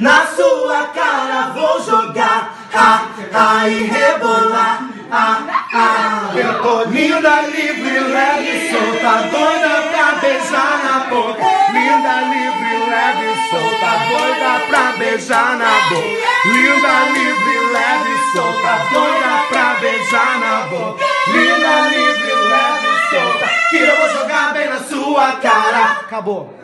Na sua cara vou jogar, ah, ah, e rebolar, ah, ah. Eu tô linda, livre, leve, solta, doida pra beijar na boca. Linda, livre, leve, solta, doida pra beijar na boca. Linda, livre, leve, solta, doida pra beijar na boca. Linda, livre, leve, solta, que eu vou jogar bem na sua cara. Acabou.